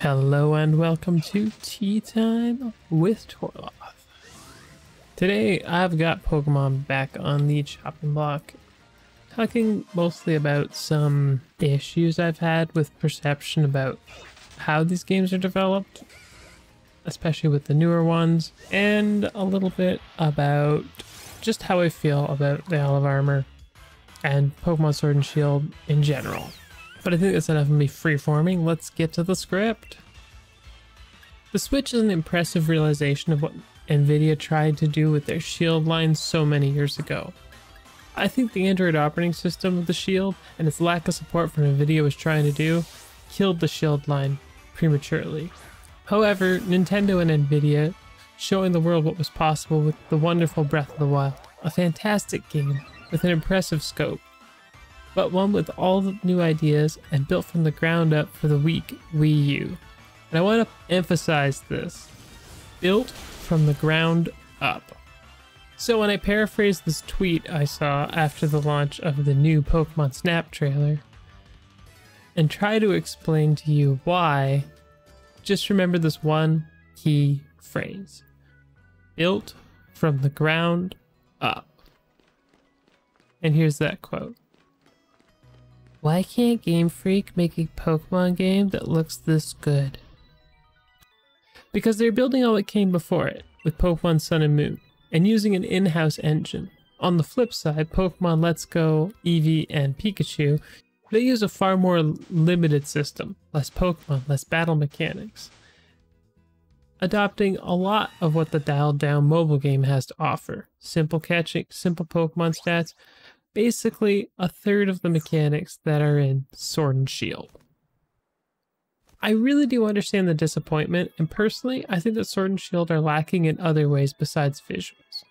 Hello and welcome to Tea Time with Torloth. Today I've got Pokemon back on the chopping block, talking mostly about some issues I've had with perception about how these games are developed, especially with the newer ones, and a little bit about just how I feel about the of Armor and Pokemon Sword and Shield in general. But I think that's enough of me freeforming. Let's get to the script. The Switch is an impressive realization of what Nvidia tried to do with their Shield line so many years ago. I think the Android operating system of the Shield and its lack of support for Nvidia was trying to do killed the Shield line prematurely. However, Nintendo and Nvidia showing the world what was possible with the wonderful Breath of the Wild, a fantastic game with an impressive scope, but one with all the new ideas and built from the ground up for the weak Wii U. And I want to emphasize this built from the ground up. So, when I paraphrase this tweet I saw after the launch of the new Pokemon Snap trailer and try to explain to you why, just remember this one key phrase built from the ground up. And here's that quote Why can't Game Freak make a Pokemon game that looks this good? Because they're building on what came before it, with Pokemon Sun and Moon, and using an in house engine. On the flip side, Pokemon Let's Go, Eevee, and Pikachu, they use a far more limited system, less Pokemon, less battle mechanics, adopting a lot of what the dialed down mobile game has to offer. Simple catching, simple Pokemon stats, basically a third of the mechanics that are in Sword and Shield. I really do understand the disappointment, and personally, I think that Sword and Shield are lacking in other ways besides visuals,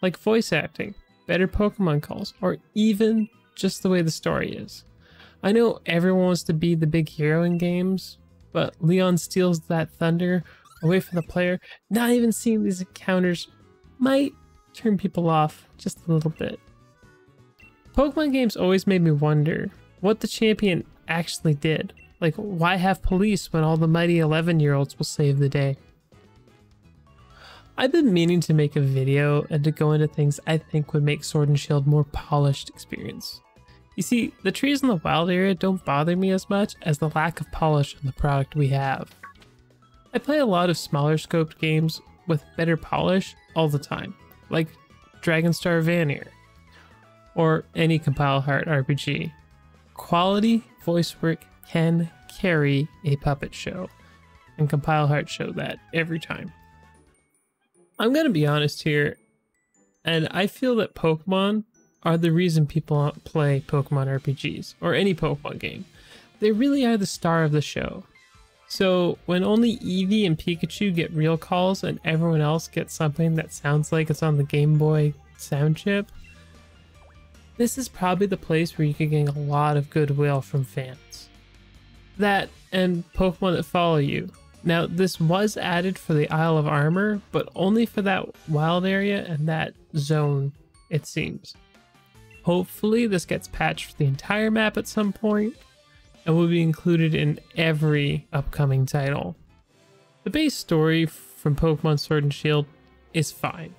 like voice acting, better Pokemon calls, or even just the way the story is. I know everyone wants to be the big hero in games, but Leon steals that thunder away from the player. Not even seeing these encounters might turn people off just a little bit. Pokemon games always made me wonder what the champion actually did. Like, why have police when all the mighty 11 year olds will save the day? I've been meaning to make a video and to go into things I think would make Sword and Shield more polished experience. You see, the trees in the wild area don't bother me as much as the lack of polish in the product we have. I play a lot of smaller scoped games with better polish all the time, like Dragon Star Varnir, or any Compile Heart RPG. Quality voice work can carry a puppet show, and Compile Heart show that every time. I'm gonna be honest here, and I feel that Pokemon are the reason people play Pokemon RPGs or any Pokemon game. They really are the star of the show. So when only Eevee and Pikachu get real calls and everyone else gets something that sounds like it's on the Game Boy sound chip, this is probably the place where you can gain a lot of goodwill from fans. That and Pokemon that follow you. Now, this was added for the Isle of Armor, but only for that wild area and that zone, it seems. Hopefully, this gets patched for the entire map at some point and will be included in every upcoming title. The base story from Pokemon Sword and Shield is fine,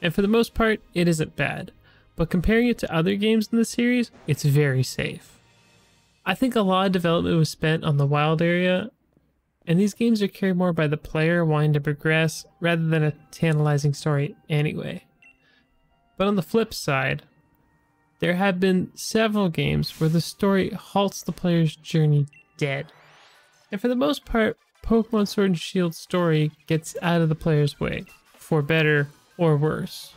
and for the most part, it isn't bad but comparing it to other games in the series, it's very safe. I think a lot of development was spent on the wild area, and these games are carried more by the player wanting to progress rather than a tantalizing story anyway. But on the flip side, there have been several games where the story halts the player's journey dead. And for the most part, Pokemon Sword and Shield's story gets out of the player's way, for better or worse.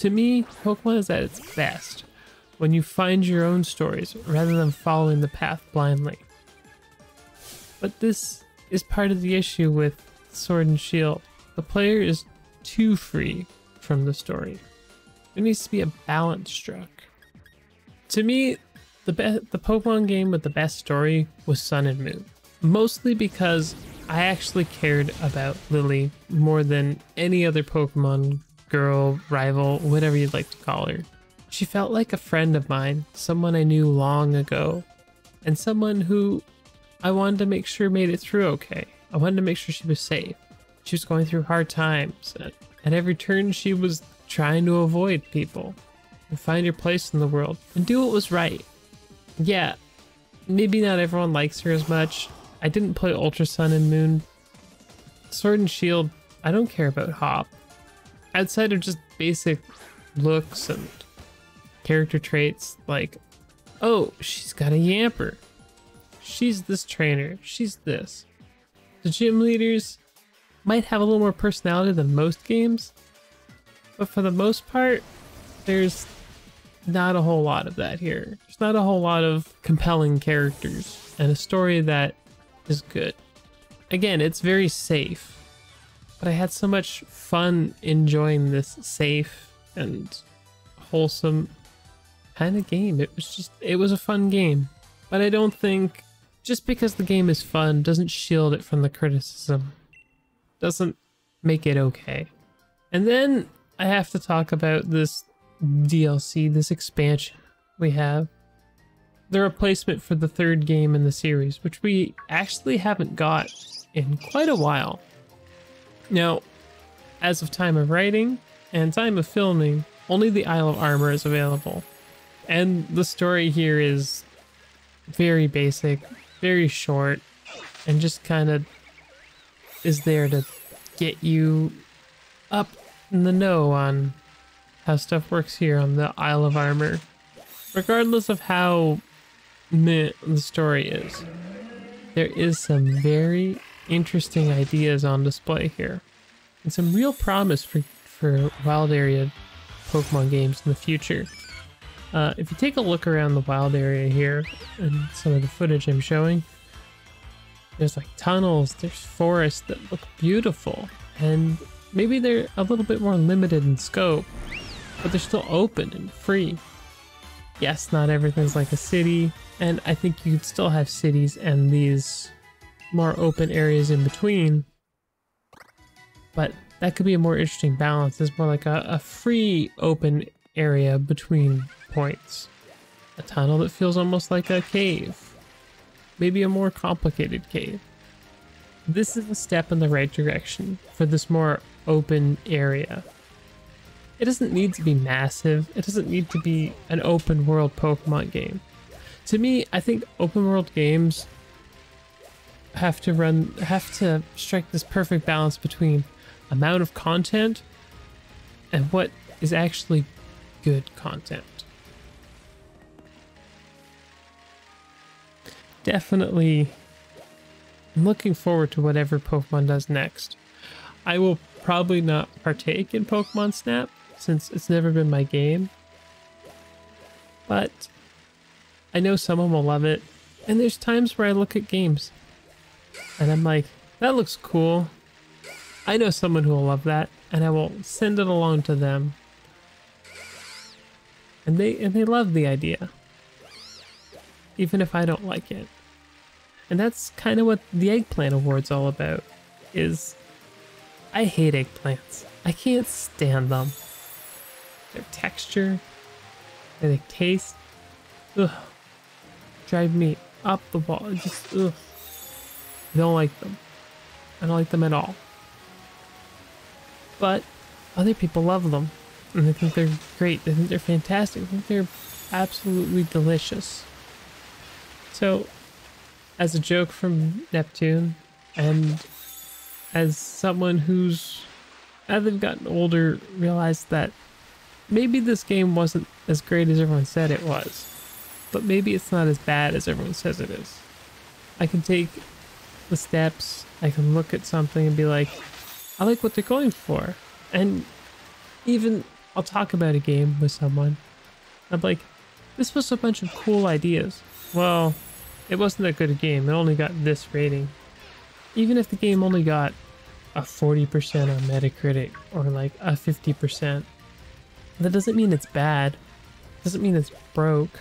To me, Pokemon is at its best when you find your own stories rather than following the path blindly. But this is part of the issue with Sword and Shield. The player is too free from the story. There needs to be a balance struck. To me, the be- the Pokemon game with the best story was Sun and Moon. Mostly because I actually cared about Lillie more than any other Pokemon girl, rival, whatever you'd like to call her. She felt like a friend of mine, someone I knew long ago, and someone who I wanted to make sure made it through okay. I wanted to make sure she was safe. She was going through hard times. At, at every turn, she was trying to avoid people and find your place in the world and do what was right. Yeah, maybe not everyone likes her as much. I didn't play Ultra Sun and Moon. Sword and Shield, I don't care about Hop. Outside of just basic looks and character traits, like, oh, she's got a Yamper. She's this trainer. She's this. The gym leaders might have a little more personality than most games, but for the most part, there's not a whole lot of that here. There's not a whole lot of compelling characters and a story that is good. Again, it's very safe, but I had so much fun enjoying this safe and wholesome kind of game. It was just, it was a fun game. But I don't think just because the game is fun doesn't shield it from the criticism, doesn't make it okay. And then I have to talk about this DLC, this expansion we have. The replacement for the third game in the series, which we actually haven't got in quite a while. Now, as of time of writing and time of filming, only the Isle of Armor is available. And the story here is very basic, very short, and just kind of is there to get you up in the know on how stuff works here on the Isle of Armor. Regardless of how meh the story is, there is some very interesting ideas on display here. And some real promise for, for wild area Pokemon games in the future. Uh, if you take a look around the wild area here and some of the footage I'm showing, there's like tunnels, there's forests that look beautiful, and maybe they're a little bit more limited in scope, but they're still open and free. Yes, not everything's like a city, and I think you could still have cities and these more open areas in between, but that could be a more interesting balance. It's more like a, a free open area between points. A tunnel that feels almost like a cave. Maybe a more complicated cave. This is a step in the right direction for this more open area. It doesn't need to be massive. It doesn't need to be an open world Pokemon game. To me, I think open world games have to run have to strike this perfect balance between amount of content and what is actually good content. Definitely I'm looking forward to whatever Pokemon does next. I will probably not partake in Pokemon Snap since it's never been my game. But I know someone will love it. And there's times where I look at games and I'm like, that looks cool. I know someone who will love that and I will send it along to them. And they and they love the idea. Even if I don't like it. And that's kind of what the eggplant award's all about. Is I hate eggplants. I can't stand them. Their texture, their taste, ugh, drive me up the wall. Just ugh. I don't like them. I don't like them at all. But other people love them. And they think they're great. They think they're fantastic. They think they're absolutely delicious. So, as a joke from Neptune, and as someone who's, as they've gotten older, realized that maybe this game wasn't as great as everyone said it was, but maybe it's not as bad as everyone says it is. I can take the steps, I can look at something and be like, I like what they're going for. And even I'll talk about a game with someone. I'm like, this was a bunch of cool ideas. Well, it wasn't that good a game. It only got this rating. Even if the game only got a 40% on Metacritic or like a 50%, that doesn't mean it's bad. It doesn't mean it's broke.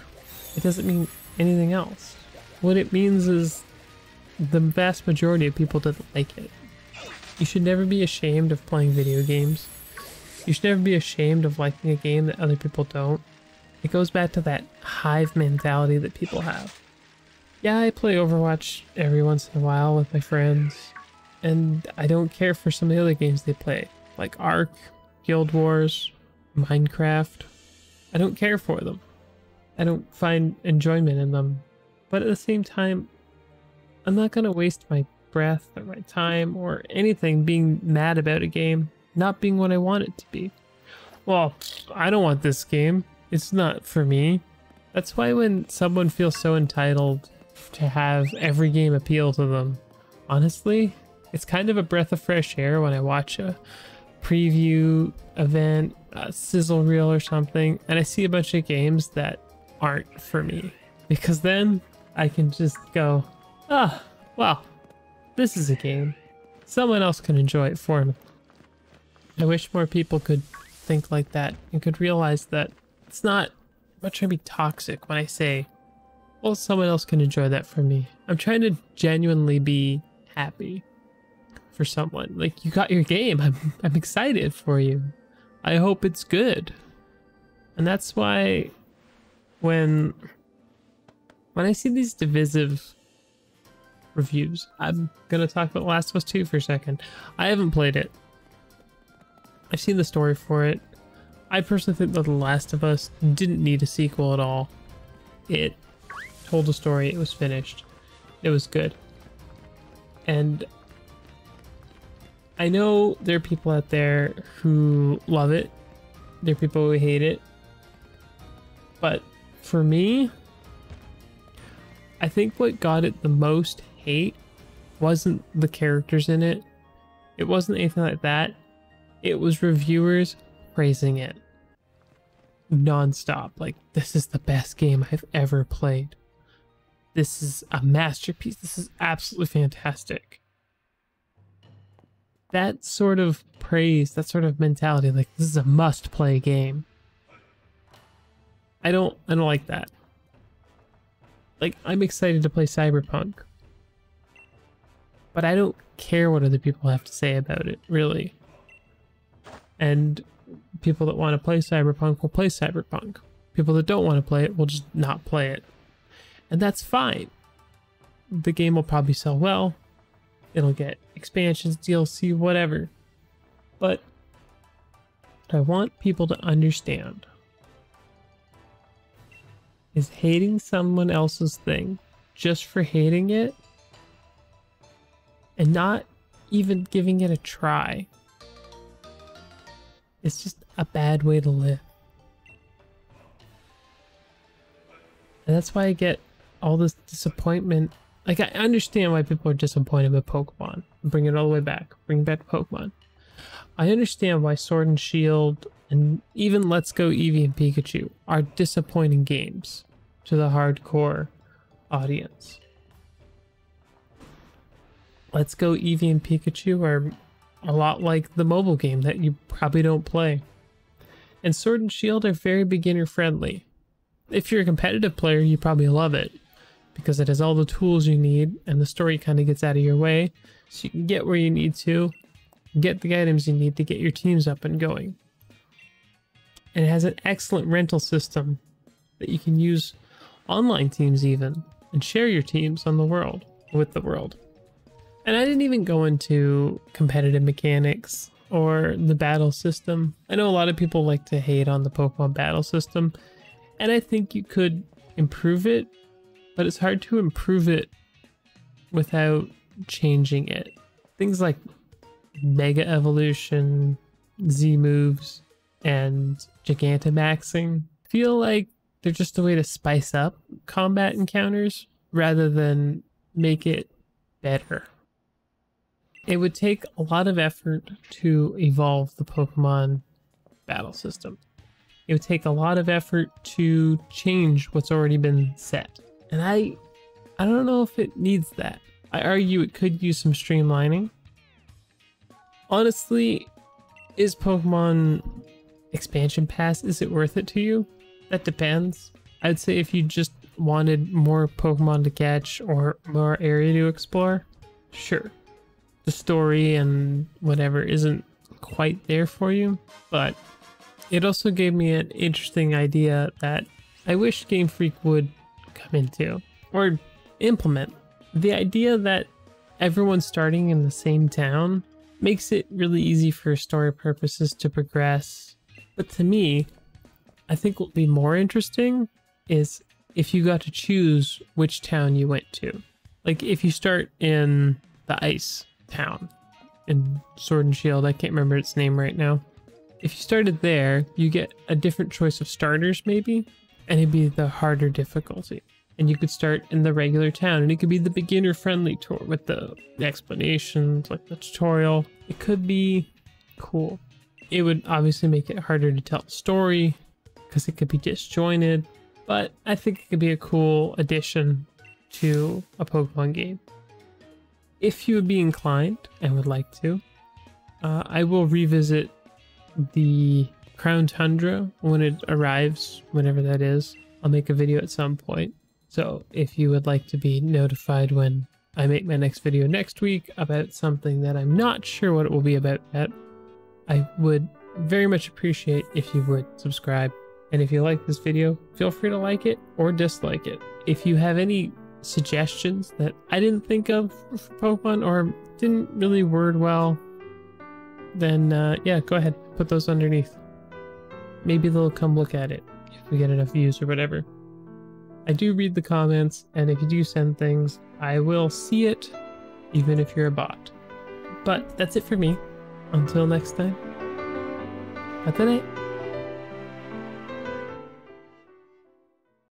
It doesn't mean anything else. What it means is the vast majority of people didn't like it. You should never be ashamed of playing video games. You should never be ashamed of liking a game that other people don't. It goes back to that hive mentality that people have. Yeah, I play Overwatch every once in a while with my friends, and I don't care for some of the other games they play, like Ark, Guild Wars, Minecraft. I don't care for them. I don't find enjoyment in them. But at the same time, I'm not going to waste my breath or my time or anything being mad about a game not being what I want it to be. Well, I don't want this game. It's not for me. That's why when someone feels so entitled to have every game appeal to them, honestly, it's kind of a breath of fresh air when I watch a preview event, a sizzle reel or something, and I see a bunch of games that aren't for me. Because then I can just go, ah, well, this is a game. Someone else can enjoy it for me. I wish more people could think like that and could realize that it's not, I'm not trying to be toxic when I say, well, someone else can enjoy that for me. I'm trying to genuinely be happy for someone. Like, you got your game. I'm, I'm excited for you. I hope it's good. And that's why when when I see these divisive reviews, I'm gonna talk about Last of Us 2 for a second. I haven't played it. I've seen the story for it. I personally think that The Last of Us didn't need a sequel at all. It told a story, it was finished, it was good. And I know there are people out there who love it, there are people who hate it, but for me, I think what got it the most hate wasn't the characters in it. It wasn't anything like that. It was reviewers praising it nonstop. Like, this is the best game I've ever played. This is a masterpiece. This is absolutely fantastic. That sort of praise, that sort of mentality, like this is a must-play game. I don't I don't like that. Like I'm excited to play Cyberpunk. But I don't care what other people have to say about it, really. And people that want to play Cyberpunk will play Cyberpunk. People that don't want to play it will just not play it. And that's fine. The game will probably sell well. It'll get expansions, DLC, whatever. But I want people to understand is hating someone else's thing just for hating it and not even giving it a try it's just a bad way to live. And that's why I get all this disappointment. Like, I understand why people are disappointed with Pokemon. Bring it all the way back. Bring back Pokemon. I understand why Sword and Shield and even Let's Go Eevee and Pikachu are disappointing games to the hardcore audience. Let's Go Eevee and Pikachu are a lot like the mobile game that you probably don't play. And Sword and Shield are very beginner friendly. If you're a competitive player, you probably love it because it has all the tools you need and the story kind of gets out of your way so you can get where you need to, get the items you need to get your teams up and going. And it has an excellent rental system that you can use online teams even and share your teams on the world with the world. And I didn't even go into competitive mechanics or the battle system. I know a lot of people like to hate on the Pokemon battle system, and I think you could improve it, but it's hard to improve it without changing it. Things like Mega Evolution, Z moves, and Gigantamaxing feel like they're just a way to spice up combat encounters rather than make it better. It would take a lot of effort to evolve the Pokemon battle system. It would take a lot of effort to change what's already been set. And I I don't know if it needs that. I argue it could use some streamlining. Honestly, is Pokemon expansion pass is it worth it to you? That depends. I'd say if you just wanted more Pokemon to catch or more area to explore, sure the story and whatever isn't quite there for you, but it also gave me an interesting idea that I wish Game Freak would come into, or implement. The idea that everyone's starting in the same town makes it really easy for story purposes to progress. But to me, I think what would be more interesting is if you got to choose which town you went to. Like if you start in the ice town in Sword and Shield, I can't remember its name right now. If you started there, you get a different choice of starters maybe, and it'd be the harder difficulty. And you could start in the regular town, and it could be the beginner friendly tour with the explanations, like the tutorial. It could be cool. It would obviously make it harder to tell the story because it could be disjointed, but I think it could be a cool addition to a Pokemon game. If you would be inclined and would like to, uh, I will revisit the Crown Tundra when it arrives, whenever that is. I'll make a video at some point. So if you would like to be notified when I make my next video next week about something that I'm not sure what it will be about yet, I would very much appreciate if you would subscribe. And if you like this video, feel free to like it or dislike it. If you have any suggestions that I didn't think of for Pokemon or didn't really word well, then uh, yeah, go ahead, put those underneath. Maybe they'll come look at it if we get enough views or whatever. I do read the comments, and if you do send things, I will see it, even if you're a bot. But that's it for me. Until next time, the night.